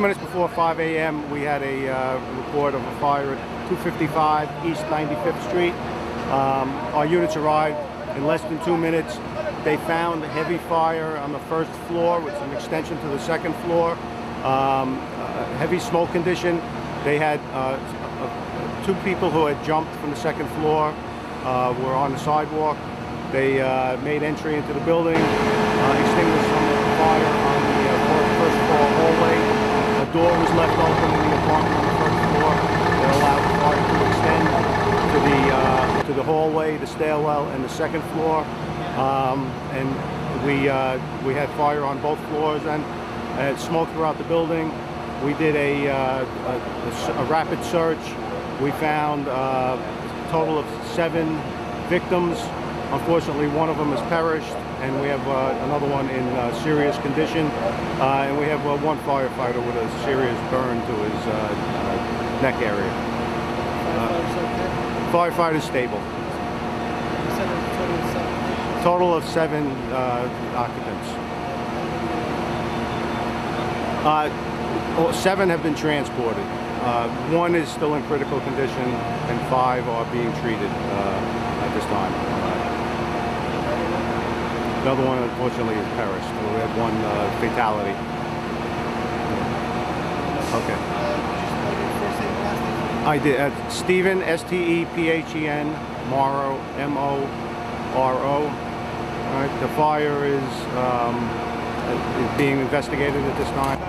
minutes before 5 a.m., we had a uh, report of a fire at 255 East 95th Street. Um, our units arrived in less than two minutes. They found a heavy fire on the first floor with some extension to the second floor. Um, a heavy smoke condition. They had uh, uh, two people who had jumped from the second floor uh, were on the sidewalk. They uh, made entry into the building, uh, extinguished some of the fire on the uh, fir- first floor hallway. A door was left open in the apartment on the first floor that allowed the fire to extend to the uh, to the hallway, the stairwell, and the second floor. Um, and we uh, we had fire on both floors and smoke throughout the building. We did a, uh, a, a rapid search. We found uh, a total of seven victims. Unfortunately, one of them has perished, and we have uh, another one in uh, serious condition. Uh, and we have uh, one firefighter with a serious burn to his uh, uh, neck area. Firefighter stable. Total of seven occupants. Uh, seven have been transported. One is still in critical condition, and five are being treated at this time. Another one, unfortunately, has perished. We had one uh, fatality. Okay. I did. Uh, Stephen, S-T-E-P-H-E-N, Moro, M-O-R-O. All right. The fire is, um, is being investigated at this time.